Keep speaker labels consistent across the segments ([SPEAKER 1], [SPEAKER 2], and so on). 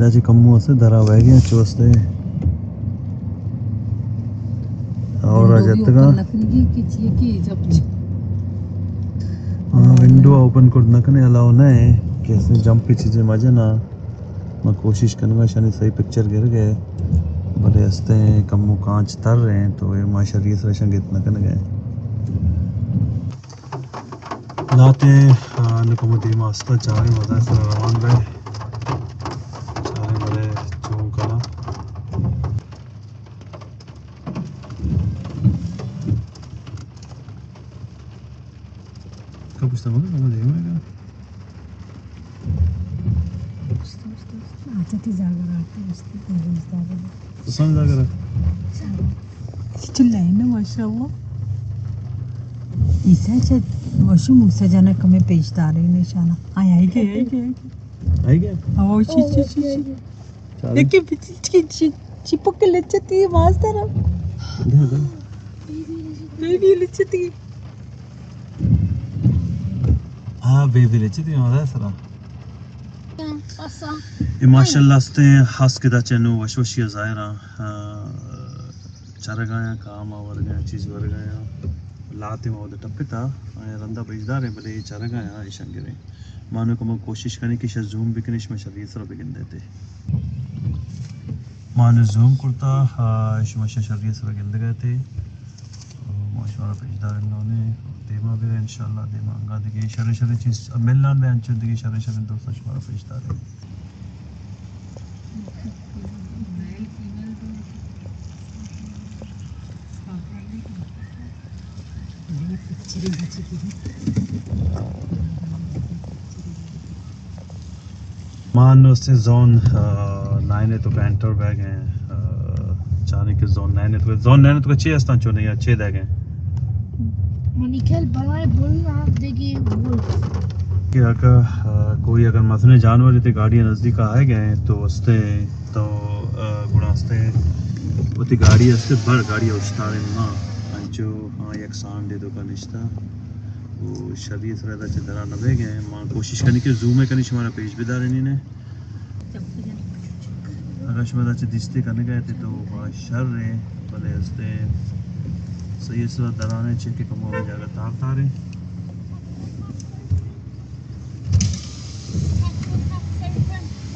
[SPEAKER 1] दाची कम्मू वस्ते धरा हुआ है। अच्छे वस्ते और आ हाँ विंडो ओपन करना कने अलाउ ना है। कैसे जंप की चीज़ें मज़ा ना। मैं कोशिश करूँगा शायद सही पिक्चर गिर गए। बड़े हँसते हैं कम्मू कांच तर रहे हैं तो ये माशा रीस रशन इतना कन गए। लाते हैं नुकमो धीमा हंसता चाह रहे मज़ा से रवान रहे कब पूछता मगर कमो धीमा है क्या तो समझ आ कर
[SPEAKER 2] चिल्लाए ना माशाल्लाह ईसा चे वशु मूसा जाना कमे पेशदार है निशाना आय आई के आई के
[SPEAKER 1] आई क्या
[SPEAKER 2] आओ ची ची ची ची
[SPEAKER 1] चारे
[SPEAKER 2] लेके ची ची ची चिपक के लचती है
[SPEAKER 1] हाँ हंस के दाचे नु वशवशिया जायरा चर गया काम वर गया चीज़ वर गया लाते में टप्पे था रंदा बेजदार है भले चर गया इशंगरे मानो को मैं कोशिश करने की शायद जूम भी कनिश में शरीर सर बिगिन देते। मानो जूम करता इश शरीर सर गिंद गए थे माशाल्लाह बेजदार इन्होंने देमा है, इंशाल्लाह देमा अंगा दिखे शरे शरे चीज़ मिलना में अंचो दिखे शरे शरे दोस्त अशमारा बेजदार है मान उससे जोन नाइन है तो एंटर बैग हैं जाने के जोन नाइन है तो जोन नाइन है तो छह अस्तान चो नहीं अच्छे बैग हैं। कि अगर कोई अगर मसने जानवर इतने गाड़ी नज़दीक आए गए तो उसते तो गुणा उसते उतनी गाड़ी उसते भर गाड़ी उछता रहे हाँ अंचो हाँ एक सान दे दो का निश्ता। वो शबी इस रहता चिंतरा नबे गए माँ, कोशिश करनी कि जूम में करनी हमारा पेज बिदार नहीं ने। अगर शमदा चे दिस्ते करने गए थे तो वहाँ शर रहे भले उसते के कमो में जाकर तार तारे।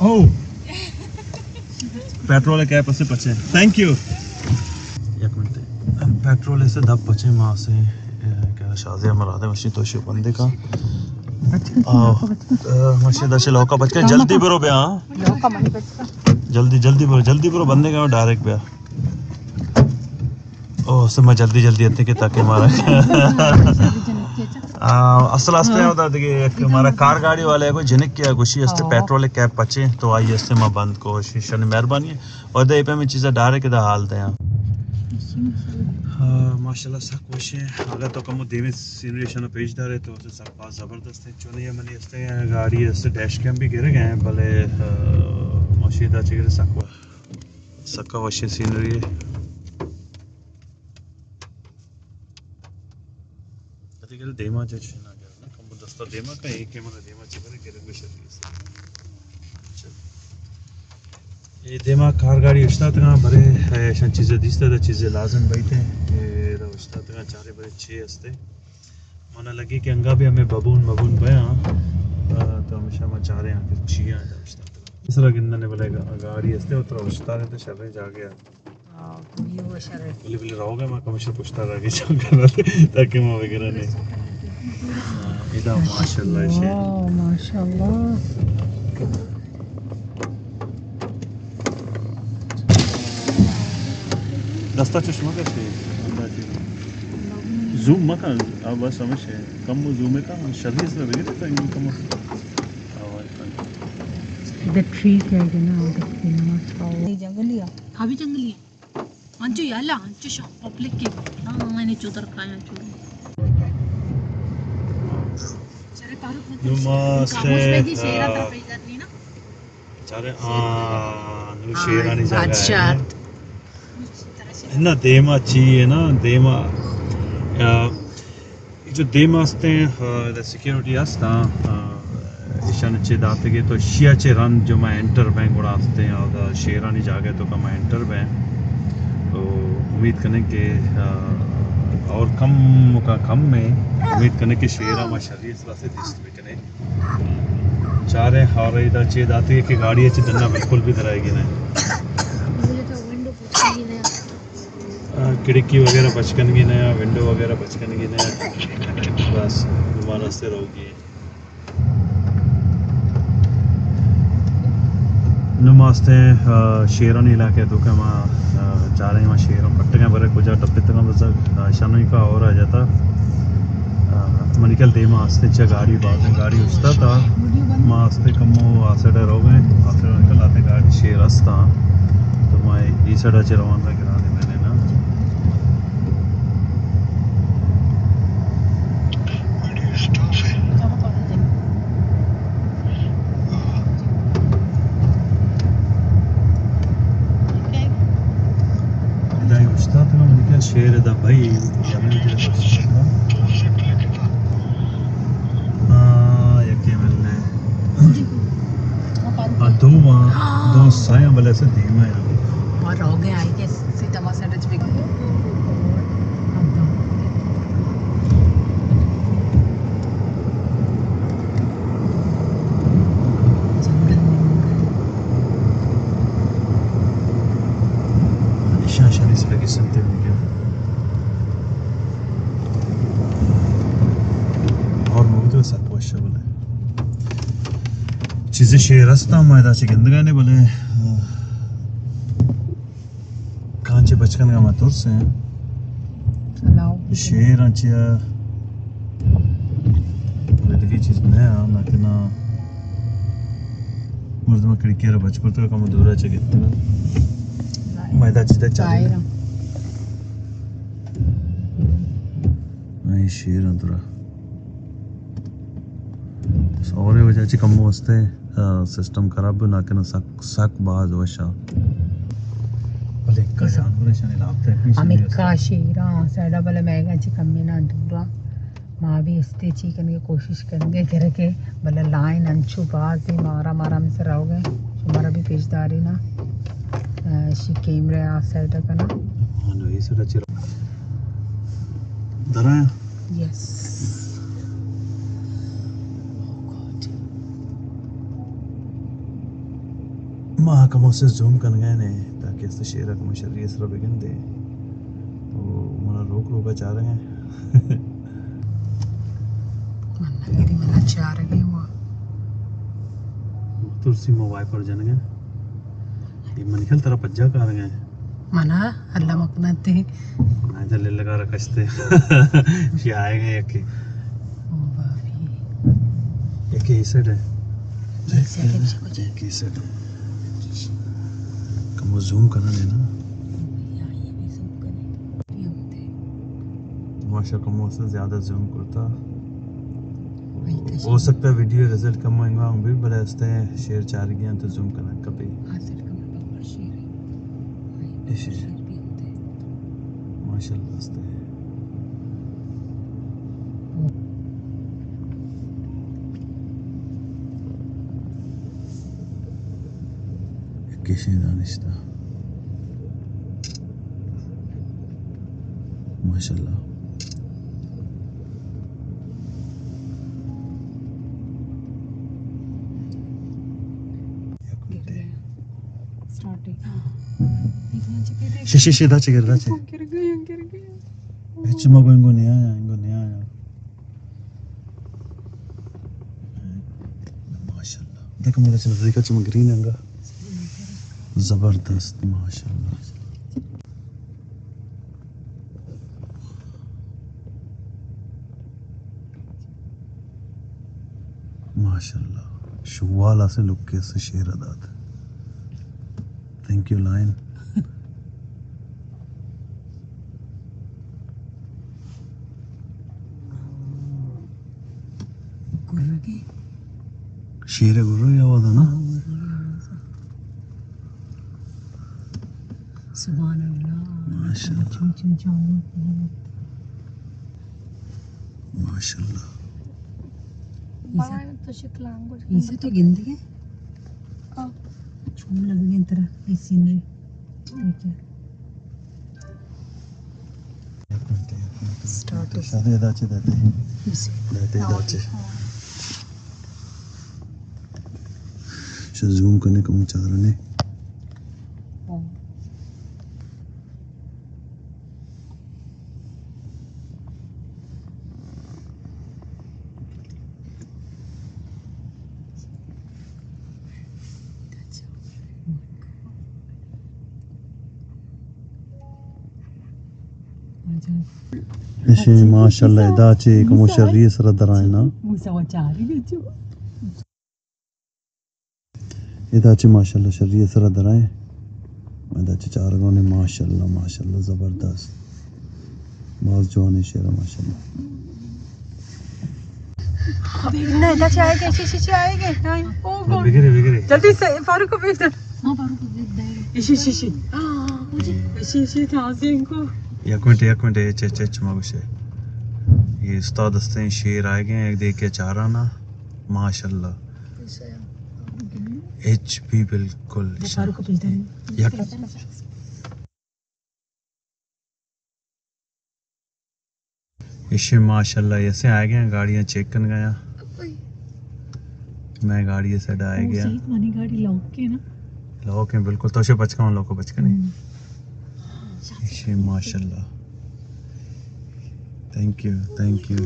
[SPEAKER 1] Oh. पेट्रोल है क्या पसे पचे थैंक यू एक मिनट। पेट्रोल से दब पचे माँ से। क्या शाजिया मरादे मशी तो शो बंदे का। मशी दशे लौका बच के जल्दी बरो बे हाँ जल्दी जल्दी बरो जल्दी बरो बंदे का डायरेक्ट बे ओ से मैं जल्दी जल्दी आते के ताकि मारा आ, असल असते होता है। कि एक हमारा कार गाड़ी वाले को जिनक किया खुशी असते पेट्रोल कैब पचे तो आई असते मैं बंद को शीशा ने मेहरबानी है। और दे पे में चीज़ें डारे के दा हाल दे हाँ माशाल्लाह सब खुश है। अगर तो कम देवे सीनरी शनो पेज दारे तो उसे सब पास ज़बरदस्त है। चुने मनी असते गाड़ी असते डैश कैम भी गिर गए हैं भले मशीदा चिगर सकवा सक्का वशी सीनरी है। कम्बो दस्ता देमा का एक केमा देमा चाहिँ करे गिरंग शरीर ये देमा कार गाड़ी उस्ता तंगा भरे ऐसा चीज़ें दिसता था चीज़ें लाजम बैठे ये रा उस्ता तंगा चारे बड़े छे हस्ते मना लगी कि अंगा भी हमें बबून बबून बया तो हमेशा मैं चाह रहे हैं कि छिया जा उस्ता इस तरह गिंदा ने बोले गाड़ी हस्ते उतर उस्ता ने तो शर्रे जा गया
[SPEAKER 2] ये वो शर है
[SPEAKER 1] बोले बोले रहोगे मैं हमेशा पूछता रह गया कर रहा ताकि मैं वगैरह नहीं हाँ, इधर माशाल्लाह शे
[SPEAKER 2] वाह माशाल्लाह
[SPEAKER 1] रास्ता चश्मा कैसे जूम मका अब बस समझ है कम जूम है का शरीर से लगे तो इंगल कम
[SPEAKER 2] इधर ठीक है कि ना जंगलिया
[SPEAKER 3] है अंचो याला अंचो शा पब्लिक के हाँ मैंने चोदर खाया चोदर चले पारुक मत
[SPEAKER 1] नमस्ते
[SPEAKER 3] उसमें शेरा था पे जाती ना
[SPEAKER 1] चारे हाँ नु शेरानी जागा
[SPEAKER 2] बादशाह
[SPEAKER 1] है ना देमा देमा जो देमा असते हैं सिक्योरिटी असता इशानचे दातगे तो शियाचे रन जो मैं एंटर बैंक उड़ा आते हैं और शेरानी जागे तो का मैं एंटर बैंक उम्मीद करें कि और कम का कम में उम्मीद करें कि शेरा माशाल्लाह इस से दिस्त भी करें। चाह रहे हैं और इधर चे दाते कि गाड़ी अच्छी दन्ना बिल्कुल भी कराएगी ना।
[SPEAKER 3] तो ना
[SPEAKER 1] खिड़की वगैरह बचकन की नया विंडो वगैरह बचकन की नया बस दोबारा से रहोगी। नमस्ते शेरन इलाके तो क्या हैं कुछ टप्पे तक बस शानी का और आ जाता मनिकल दे मास्ते चा गाड़ी बाद में गाड़ी उछता था। मास्ते कमो आसडे रहो गए, आसडे निकल आते गाड़ी, शेर हंसता। तो मैं ई साइड च रवाना करा दे मैंने ना
[SPEAKER 3] चलो कर देते हैं क्या
[SPEAKER 1] इधर उछता था मनिकल शेर दा भाई हाँ हाँ। दो वहाँ साया वाले से धीमा है।
[SPEAKER 2] और हो गया आई के सीतामा सेट
[SPEAKER 1] चीज़ें शेयर रास्ता मैदा से गंदगा ने बोले। कांचे बचकन का मतुर से।
[SPEAKER 2] चलाओ।
[SPEAKER 1] शेर आंचिया चीज़ नहीं ना कि ना। मर्द में खिड़की रा बचकर तो कम दूर चे कितना मैदा चीज़ें चाहे नहीं शेर अंतरा सौरे वजह से कम वस्ते सिस्टम खराब भी ना के ना सक सक बाज वशा भले का जानवर शनि लाभते हैं
[SPEAKER 2] ಅಮಿಕ್ಕ ಶೀರ ಸೈಡ ಬಲ ಮೇಗ ಚಿ ಕಮ್ಮಿನ ದೂರ माँ भी इस्ते ची करने की कोशिश करेंगे घर के भले लाइन अंचू बाज भी मारा मारा में से रहोगे हमारा भी पेशदारी ना अ, शी कैमरे आ साइड का ना
[SPEAKER 1] हाँ नो इसे तो चिर दरा
[SPEAKER 2] यस
[SPEAKER 1] तो मना रोक रोका चाह रहे हैं
[SPEAKER 2] मन्ना गिरी मना चार गए हुआ
[SPEAKER 1] तुलसी में वाइपर जन गए। ये मन खेल तेरा पज्जा कर गए।
[SPEAKER 2] मना अल्लाह मकना ते
[SPEAKER 1] मैं तो ले लगा रखते ये आएँगे एक ही। एक ही सेट है। एक ही सेट है। कम जूम करना लेना। माशा का मौसम ज़्यादा जूम करता।
[SPEAKER 2] तो
[SPEAKER 1] हो सकता है वीडियो रिज़ल्ट कम आएगा भी बड़े हँसते हैं शेयर चार गया तो जूम करना कभी।
[SPEAKER 2] माशा हँसते शेर है।
[SPEAKER 1] 계시는
[SPEAKER 2] 않으시다.
[SPEAKER 1] 마샬라. 시시시
[SPEAKER 2] 다치 그러다치. 배추
[SPEAKER 1] 먹은 거냐
[SPEAKER 2] 이거냐. 네.
[SPEAKER 1] 마샬라. 내가 말했으면 우리가 좀 그리는가? ज़बरदस्त माशाल्लाह माशाल्लाह शुवाला से लुक के से शेर अदात थैंक यू लाइन शेर गुरु याद है ना
[SPEAKER 2] सुभान अल्लाह
[SPEAKER 1] माशाल्लाह।
[SPEAKER 2] चू चू चालू
[SPEAKER 1] माशाल्लाह
[SPEAKER 3] Bana सुबह
[SPEAKER 2] माशा तो गिंद के छून लग गई तेरा ये सीनरी ठीक है। शादी
[SPEAKER 1] दाचे दाते दाते दाचे। शायद जूम करने का मुझे चाह रहा नहीं? ऐसे माशाल्लाह दाचे
[SPEAKER 2] एक मुशर्री सर दरायना दाचे माशाल्लाह
[SPEAKER 1] शर्री सर दराए दाचे चार गाने माशाल्लाह माशाल्लाह ज़बरदस्त। बाज जवान शेर माशाल्लाह।
[SPEAKER 2] नहीं दाचे आएँगे शीशी शी आएँगे। नहीं ओ गो हाँ,
[SPEAKER 1] बिगड़े बिगड़े।
[SPEAKER 2] जल्दी से फारूक को भेज दे।
[SPEAKER 3] हाँ फारूक को भेज दे।
[SPEAKER 2] शीशी शी शी शी शी था इनको
[SPEAKER 1] एक मिनट एक मिनट एच एच एच मगुशे ये उस्ताद हस्ते शेर आए गए एक देख के चाह रहा ना माशाल्लाह। एच भी बिल्कुल इसे माशाल्लाह ऐसे आ गए गाड़ियाँ चेक कर गया मैं गाड़ी से आ गया।
[SPEAKER 3] गाड़ी लौक के ना।
[SPEAKER 1] लोग हैं बिल्कुल तो से बचका लोग को बचका नहीं। इसे माशाल्लाह थैंक यू थैंक यू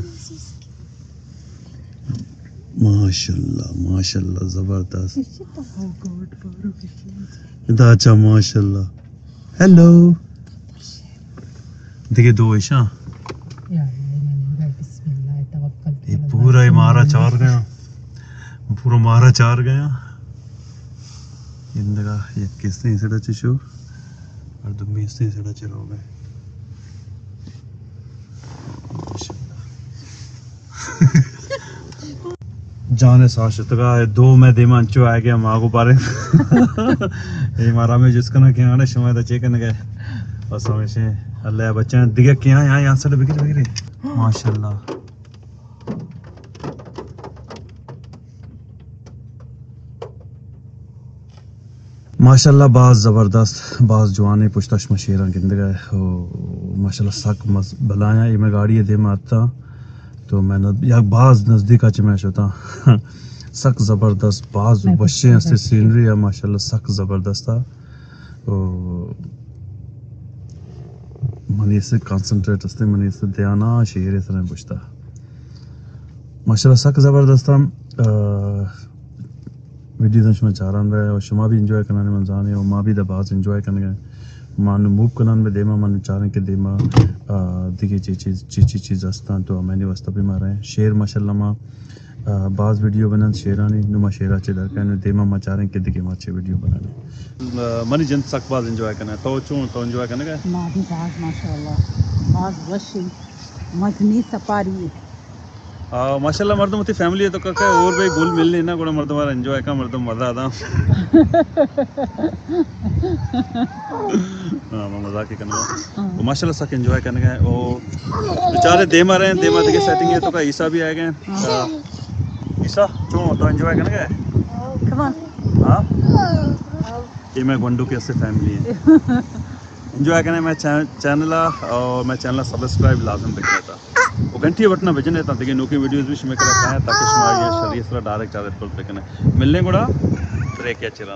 [SPEAKER 1] माशाल्लाह माशाल्लाह ज़बरदस्त अच्छा माशाल्लाह हेलो देखिए दो
[SPEAKER 2] ये तवक्कल
[SPEAKER 1] ये पूरा ही मारा चार गया पूरा मारा चार गया इंदगा ये किसने इसड़ा चुशो और दुम्मी इसने इसड़ा चलो गए जाने साशतगा है, दो मैं में देमांचो आ गया माँ को पारे ये मारा में जिसका ना क्या आने समय तो चेकन गए। और समय से, अल्लाह बच्चे दिखे क्या यहाँ यहाँ से बिगड़ बिगड़े माशाल्लाह। माशाल्लाह बाज ज़बरदस्त बाज जवान पुश्तश मशीर गिंद गए माशाल्लाह सक मस बलाया ये मैं गाड़ी दे में आता तो मैं या बाज नज़दीक आ मैं होता सक ज़बरदस्त बाज बच्चे हँसते सीनरी है माशाल्लाह सक ज़बरदस्त था। मनी से कंसंट्रेट हस्ते मनी से ध्याना शेर इस तरह पुछता। माशाल्लाह सक ज़बरदस्त था वीडियो दंश में चारान वे और शुमा भी एंजॉय करने में जाने और माँ भी दबाज एंजॉय करने गए। मान मूव करने में देमा मन चारें के देमा दिखे ची चीज़ ची ची चीज़ अस्ता तो मैंने वस्ता भी मारे हैं। शेर माशाल्लाह माँ बाज वीडियो बनन शेरानी नुमा शेरा चे दर कहने देमा मा चारें के दिखे माचे वीडियो बनाने। मनी जन सक बाज एंजॉय करना है तो चूं तो एंजॉय करने गए?
[SPEAKER 2] मादी बाज माशाल्लाह बाज वशी मदनी सफारी।
[SPEAKER 1] माशाल्लाह मर्दम होती फैमिली है तो का और भाई गुल मिलने ना गुड़ा मर्दम वाला एंजॉय का मर्दम मज़ा आता हाँ मैं मज़ाक ही करना वो माशाल्लाह सक एंजॉय करने गए वो बेचारे देमा रहे हैं देमा के सेटिंग है तो का ईसा भी आ गए ईसा चो तो एंजॉय करने गए
[SPEAKER 2] कम ऑन
[SPEAKER 1] हाँ ये मैं गुंडू के से फैमिली है एंजॉय करने मैं चैनल और मैं चैनल सब्सक्राइब लाजम बटना भेजने था घंटी बटन बजने दिखे नोक वीडियो भी शमे डायरेक्ट चार मिलने चिरा